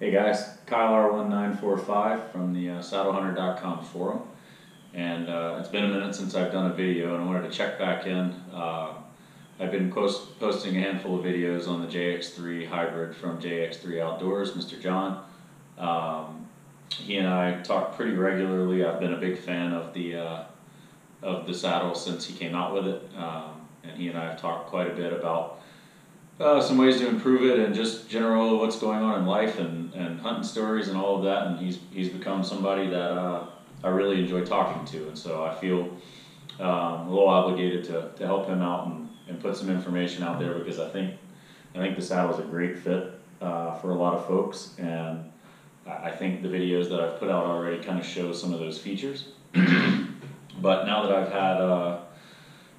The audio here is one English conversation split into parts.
Hey guys, Kyle R1945 from the uh, saddlehunter.com forum. And uh, it's been a minute since I've done a video and I wanted to check back in. Uh, I've been post posting a handful of videos on the JX3 hybrid from JX3 Outdoors, Mr. John. Um, he and I talk pretty regularly. I've been a big fan of the uh, of the saddle since he came out with it. Um, and he and I have talked quite a bit about uh, some ways to improve it and just general what's going on in life and, and hunting stories and all of that. And he's, he's become somebody that uh, I really enjoy talking to. And so I feel um, a little obligated to, to help him out and, and put some information out there because I think, I think the saddle is a great fit uh, for a lot of folks. And I think the videos that I've put out already kind of show some of those features. but now that I've had, uh,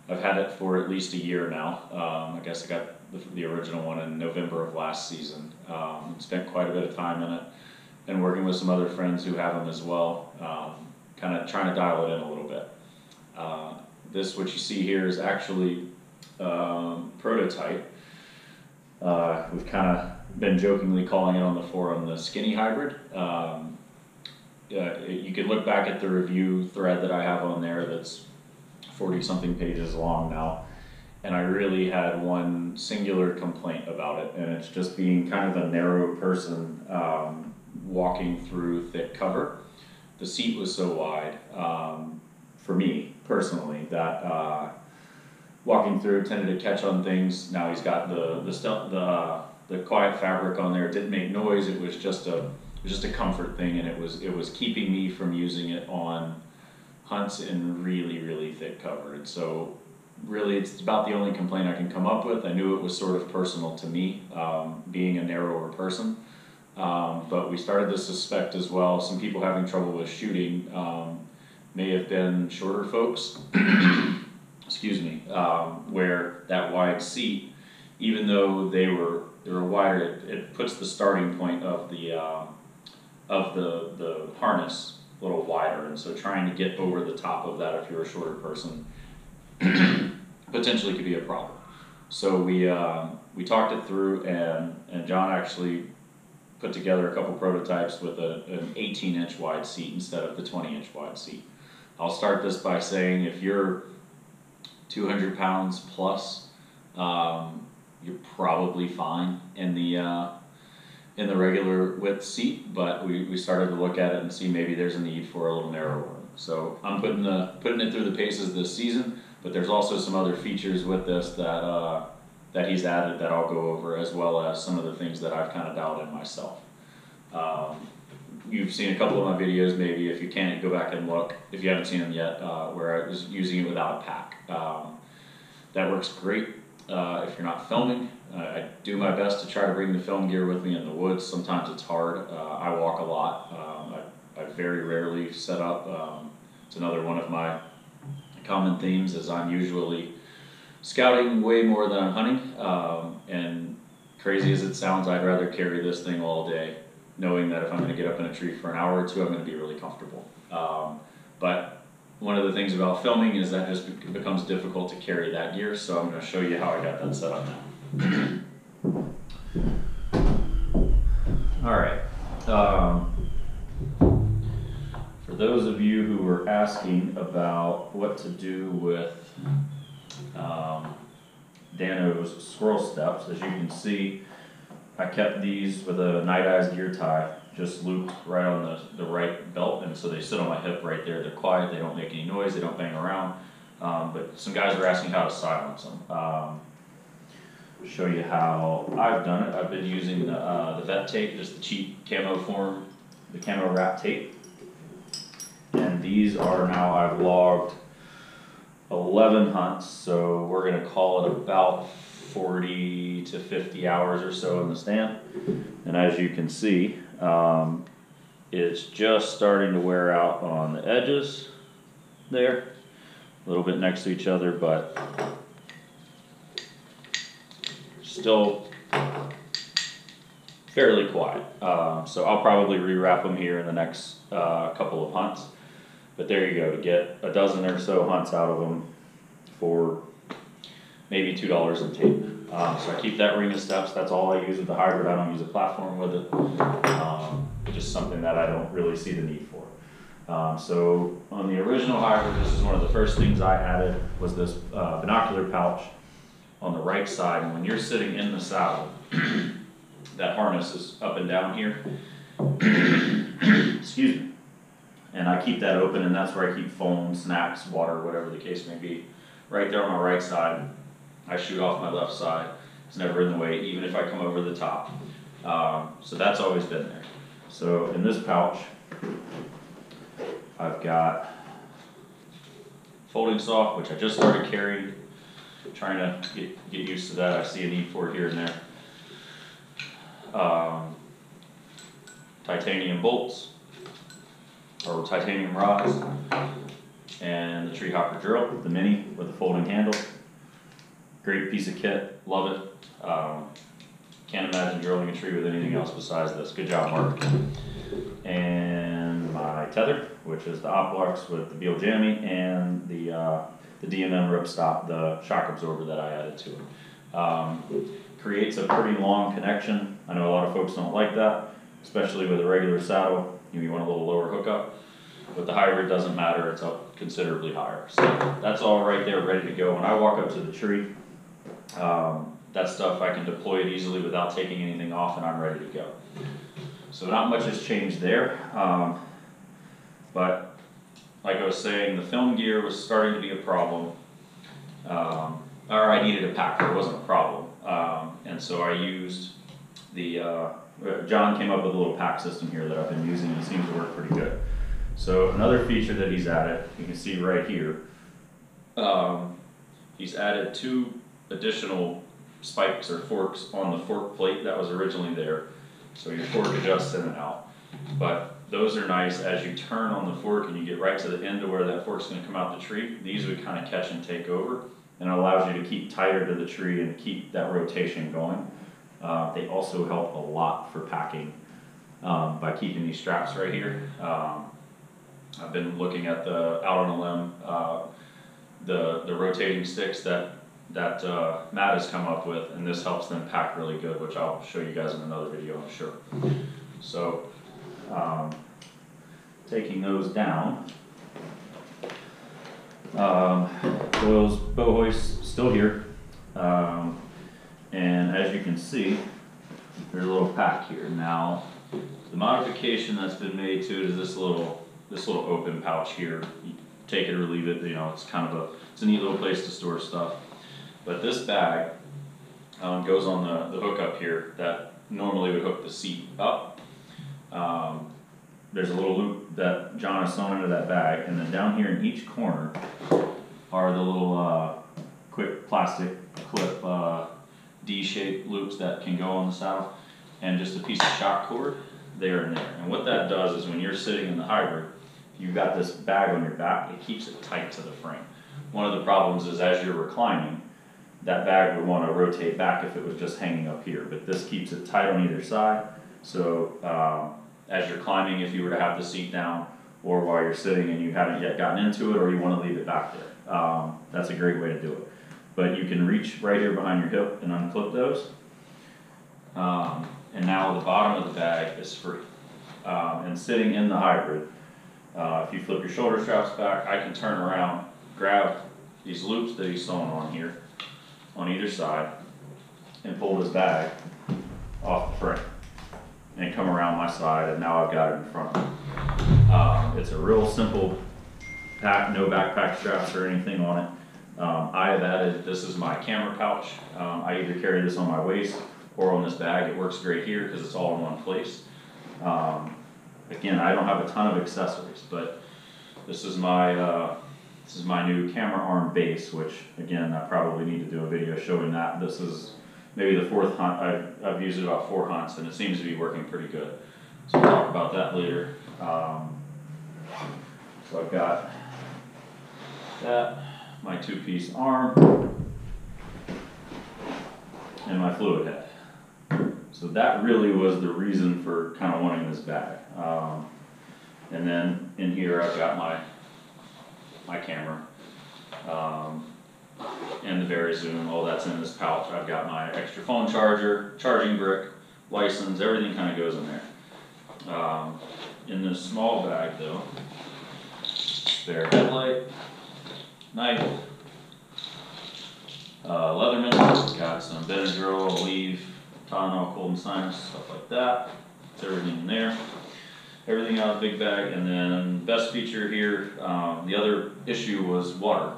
I've had it for at least a year now. Um, I guess I got the, the original one in November of last season. Um, spent quite a bit of time in it and working with some other friends who have them as well. Um, kind of trying to dial it in a little bit. Uh, this, what you see here, is actually um, prototype. Uh, we've kind of been jokingly calling it on the forum the skinny hybrid. Um, uh, you could look back at the review thread that I have on there that's 40 something pages long now. And I really had one singular complaint about it, and it's just being kind of a narrow person um, walking through thick cover. The seat was so wide um, for me personally that uh, walking through tended to catch on things. Now he's got the the stuff the the quiet fabric on there. It didn't make noise. It was just a it was just a comfort thing, and it was it was keeping me from using it on hunts in really, really thick cover. And so really it's about the only complaint I can come up with. I knew it was sort of personal to me, um, being a narrower person. Um, but we started to suspect as well, some people having trouble with shooting um, may have been shorter folks, excuse me, um, where that wide seat, even though they were they were wider, it, it puts the starting point of the uh, of the the harness a little wider, and so trying to get over the top of that if you're a shorter person potentially could be a problem. So we um, we talked it through, and and John actually put together a couple prototypes with a, an 18 inch wide seat instead of the 20 inch wide seat. I'll start this by saying if you're 200 pounds plus, um, you're probably fine in the uh, in the regular width seat, but we, we started to look at it and see maybe there's a need for a little narrower. one. So I'm putting the putting it through the paces this season, but there's also some other features with this that uh, that he's added that I'll go over, as well as some of the things that I've kind of dialed in myself. Um, you've seen a couple of my videos, maybe if you can't go back and look, if you haven't seen them yet, uh, where I was using it without a pack. Um, that works great uh, if you're not filming. I do my best to try to bring the film gear with me in the woods. Sometimes it's hard. Uh, I walk a lot. Um, I, I very rarely set up. Um, it's another one of my common themes is I'm usually scouting way more than I'm hunting. Um, and crazy as it sounds, I'd rather carry this thing all day, knowing that if I'm going to get up in a tree for an hour or two, I'm going to be really comfortable. Um, but one of the things about filming is that just becomes difficult to carry that gear, so I'm going to show you how I got that set up now. All right. Um, for those of you who were asking about what to do with um, Dano's squirrel steps, as you can see, I kept these with a Nite Ize gear tie, just looped right on the, the right belt, and so they sit on my hip right there. They're quiet, they don't make any noise, they don't bang around. Um, but some guys were asking how to silence them. Um, show you how I've done it. I've been using the, uh, the vet tape, just the cheap camo form, the camo wrap tape. These are now, I've logged eleven hunts, so we're gonna call it about forty to fifty hours or so in the stand. And as you can see, um, it's just starting to wear out on the edges there, a little bit next to each other, but still fairly quiet. Um, so I'll probably rewrap them here in the next uh, couple of hunts. But there you go, to get a dozen or so hunts out of them for maybe two dollars in tape. Um, so I keep that ring of steps, that's all I use with the hybrid, I don't use a platform with it. Um, just something that I don't really see the need for. Um, so on the original hybrid, this is one of the first things I added was this uh, binocular pouch on the right side, and when you're sitting in the saddle, that harness is up and down here. Excuse me. And I keep that open, and that's where I keep phone, snacks, water, whatever the case may be. Right there on my right side, I shoot off my left side. It's never in the way, even if I come over the top. Um, so that's always been there. So in this pouch, I've got folding saw, which I just started carrying. Trying to get, get used to that. I see a need for it here and there. Um, titanium bolts or titanium rods and the tree hopper drill, the mini with the folding handle. Great piece of kit, love it. Um, can't imagine drilling a tree with anything else besides this. Good job, Mark. And my tether, which is the Oplux with the Beal Jammy and the, uh, the DMM ripstop, the shock absorber that I added to it. Um, creates a pretty long connection. I know a lot of folks don't like that, especially with a regular saddle. You, want a little lower hookup. With the hybrid, doesn't matter, it's up considerably higher. So that's all right there, ready to go. When I walk up to the tree, um, that stuff I can deploy it easily without taking anything off and I'm ready to go. So not much has changed there. Um, but like I was saying, the film gear was starting to be a problem. Um, or I needed a packer, it wasn't a problem. Um, and so I used the, uh, John came up with a little pack system here that I've been using, and it seems to work pretty good. So another feature that he's added, you can see right here, um, he's added two additional spikes or forks on the fork plate that was originally there. So your fork adjusts in and out. But those are nice as you turn on the fork and you get right to the end of where that fork's gonna come out the tree. These would kind of catch and take over and it allows you to keep tighter to the tree and keep that rotation going. Uh, they also help a lot for packing um, by keeping these straps right here. Um, I've been looking at the out on a limb, uh, the the rotating sticks that that uh, Matt has come up with, and this helps them pack really good, which I'll show you guys in another video, I'm sure. So, um, taking those down. Um, Doyle's bow hoist still here, um, and as you can see, there's a little pack here. Now, the modification that's been made to it is this little this little open pouch here. You take it or leave it. You know, it's kind of a it's a neat little place to store stuff. But this bag um, goes on the, the hook up here that normally would hook the seat up. Um, there's a little loop that John has sewn into that bag, and then down here in each corner are the little uh, quick plastic clip uh, D-shaped loops that can go on the saddle, and just a piece of shock cord there and there. And what that does is when you're sitting in the hybrid, you've got this bag on your back, it keeps it tight to the frame. One of the problems is as you're reclining, that bag would want to rotate back if it was just hanging up here, but this keeps it tight on either side. So um, as you're climbing, if you were to have the seat down, or while you're sitting and you haven't yet gotten into it, or you want to leave it back there, um, that's a great way to do it. But you can reach right here behind your hip and unclip those. Um, and now the bottom of the bag is free. Um, and sitting in the hybrid, uh, if you flip your shoulder straps back, I can turn around, grab these loops that he's sewn on here, on either side, and pull this bag off the frame. And come around my side, and now I've got it in front of me. Um, it's a real simple pack, no backpack straps or anything on it. Um, I have added, this is my camera pouch, um, I either carry this on my waist or on this bag, it works great here because it's all in one place. Um, again, I don't have a ton of accessories, but this is my, uh, this is my new camera arm base, which again, I probably need to do a video showing that. This is maybe the fourth hunt, I've, I've used it about four hunts and it seems to be working pretty good. So we'll talk about that later. Um, so I've got that, my two-piece arm, and my fluid head. So that really was the reason for kind of wanting this bag. Um, and then in here I've got my my camera. Um, and the VariZoom, all that's in this pouch. I've got my extra phone charger, charging brick, license, everything kinda goes in there. Um, in this small bag though, spare headlight, knife, uh, Leatherman, got some Benadryl, Aleve, Tylenol, cold and sinus, stuff like that. It's everything in there. Everything out of the big bag, and then best feature here, um, the other issue was water.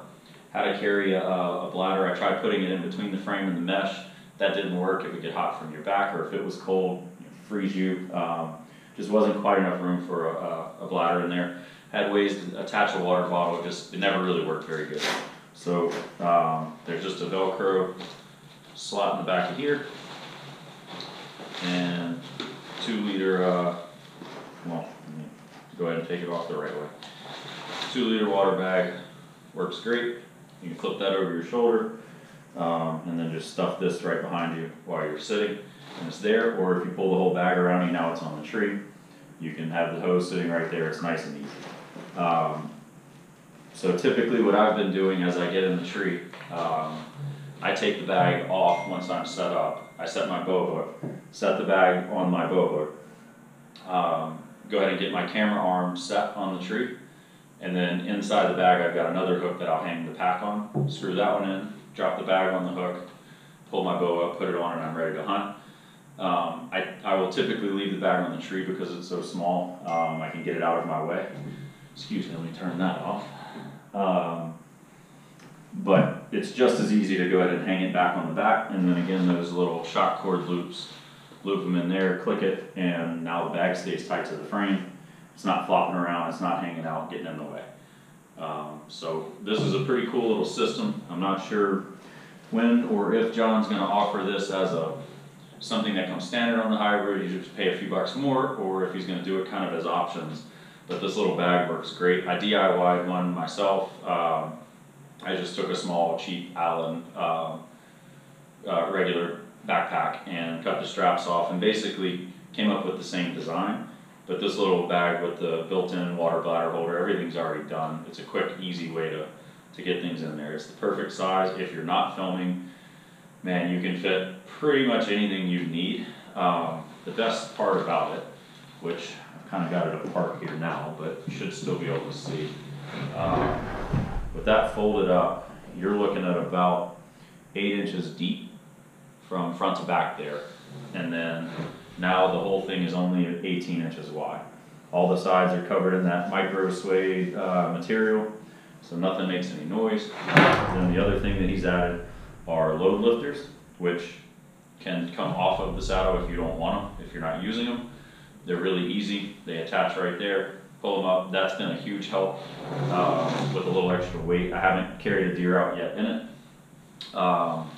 How to carry a, a bladder, I tried putting it in between the frame and the mesh, that didn't work, it would get hot from your back, or if it was cold, freeze you. Um, just wasn't quite enough room for a- a bladder in there. Had ways to attach a water bottle, just, it never really worked very good. So, um, there's just a Velcro slot in the back of here. And two liter, uh, well, go ahead and take it off the right way. Two liter water bag, works great. You can flip that over your shoulder, um, and then just stuff this right behind you while you're sitting. And it's there, or if you pull the whole bag around you, now it's on the tree. You can have the hose sitting right there, it's nice and easy. Um, so typically what I've been doing as I get in the tree, um, I take the bag off once I'm set up. I set my bow hook, set the bag on my bow hook. Um, go ahead and get my camera arm set on the tree. And then inside the bag, I've got another hook that I'll hang the pack on, screw that one in, drop the bag on the hook, pull my bow up, put it on, and I'm ready to hunt. Um, I, I will typically leave the bag on the tree because it's so small, um, I can get it out of my way. Excuse me, let me turn that off. Um, but it's just as easy to go ahead and hang it back on the back, and then again, those little shock cord loops, loop them in there, click it, and now the bag stays tight to the frame. It's not flopping around, it's not hanging out, getting in the way. Um, so this is a pretty cool little system, I'm not sure when or if John's gonna offer this as a, something that comes standard on the hybrid, you just pay a few bucks more, or if he's gonna do it kind of as options. But this little bag works great, I DIY'd one myself, um, I just took a small cheap Allen, um, uh, regular backpack and cut the straps off and basically came up with the same design. But this little bag with the built-in water bladder holder, everything's already done, it's a quick, easy way to, to get things in there, it's the perfect size, if you're not filming, man, you can fit pretty much anything you need. Um, the best part about it, which I've kinda got it apart here now, but you should still be able to see. Um, with that folded up, you're looking at about eight inches deep from front to back there. And then now the whole thing is only eighteen inches wide. All the sides are covered in that micro suede, uh, material, so nothing makes any noise. Then the other thing that he's added are load lifters, which can come off of the saddle if you don't want them, if you're not using them. They're really easy, they attach right there, pull them up, that's been a huge help, um, with a little extra weight. I haven't carried a deer out yet in it. Um,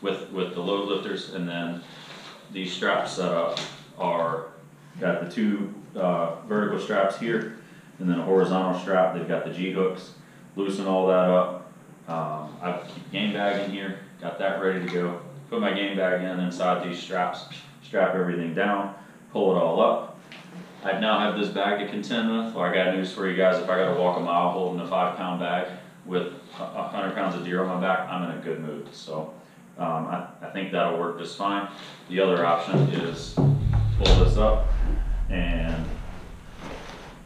with, with the load lifters, and then these straps set up are, got the two, uh, vertical straps here, and then a horizontal strap, they've got the G hooks, loosen all that up. Um, I keep game bag in here, got that ready to go, put my game bag in inside these straps, strap everything down, pull it all up. I now have this bag to contend with, well, I got news for you guys, if I gotta walk a mile holding a five pound bag with a, hundred pounds of deer on my back, I'm in a good mood, so. Um, I, I think that'll work just fine. The other option is pull this up and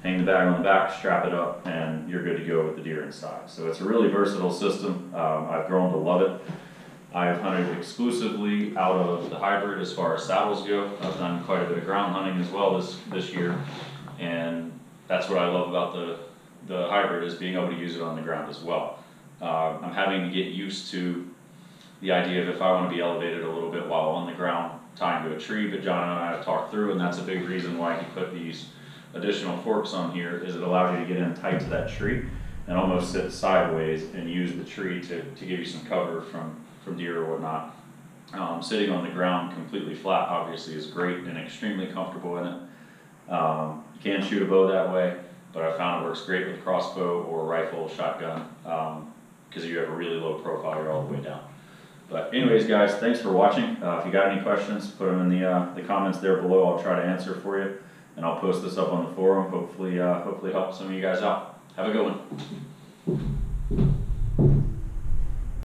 hang the bag on the back, strap it up, and you're good to go with the deer inside. So it's a really versatile system, um, I've grown to love it. I have hunted exclusively out of the hybrid as far as saddles go. I've done quite a bit of ground hunting as well this, this year. And that's what I love about the, the hybrid is being able to use it on the ground as well. Uh, I'm having to get used to the idea of if I wanna be elevated a little bit while on the ground, tying to a tree, but John and I have talked through, and that's a big reason why he put these additional forks on here, is it allows you to get in tight to that tree and almost sit sideways and use the tree to, to give you some cover from, from deer or whatnot. Um, sitting on the ground completely flat obviously is great and extremely comfortable in it. Um, you can shoot a bow that way, but I found it works great with crossbow or rifle, shotgun, um, cause you have a really low profile, you're all the way down. But anyways, guys, thanks for watching. Uh, if you got any questions, put them in the, uh, the comments there below. I'll try to answer for you. And I'll post this up on the forum. Hopefully, uh, hopefully help some of you guys out. Have a good one.